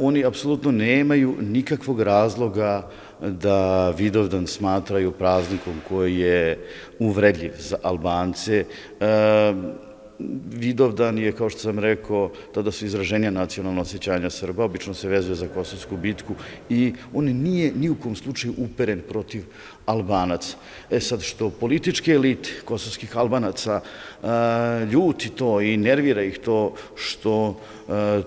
Oni apsolutno nemaju nikakvog razloga da Vidovdan smatraju praznikom koji je uvredljiv za Albance. E, Vidovdan je, kao što sam rekao, tada su izraženja nacionalno osjećanja Srba, obično se vezuje za Kosovsku bitku i on nije ni u kom slučaju uperen protiv Albanaca. E sad, što političke elite kosovskih Albanaca ljuti to i nervira ih to što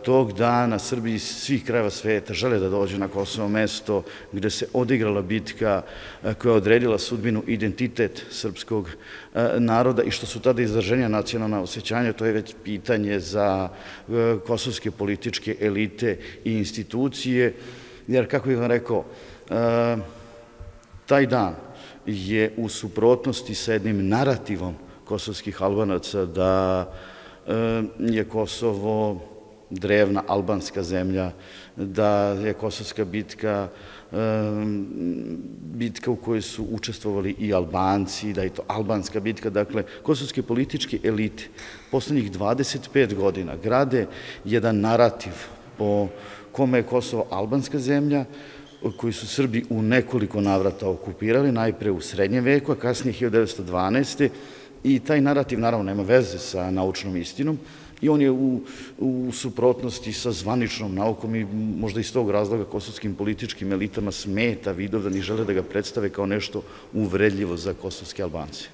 tog dana Srbi iz svih krajeva sveta žele da dođu na Kosovo mesto gde se odigrala bitka koja je odredila sudbinu identitet srpskog naroda i što su tada izraženja nacionalna osjećanja, to je već pitanje za kosovske političke elite i institucije, jer kako bih vam rekao, taj dan je u suprotnosti sa jednim narativom kosovskih albanaca da je Kosovo drevna albanska zemlja, da je Kosovska bitka bitka u kojoj su učestvovali i Albanci, da je to albanska bitka. Dakle, kosovske političke elite poslednjih 25 godina grade jedan narativ po kome je Kosovo albanska zemlja, koji su Srbi u nekoliko navrata okupirali, najpre u srednjem veku, a kasnije 1912. I taj narativ naravno nema veze sa naučnom istinom i on je u, u suprotnosti sa zvaničnom naukom i možda iz tog razloga kosovskim političkim elitama smeta Vidovdan i žele da ga predstave kao nešto uvredljivo za kosovske Albance.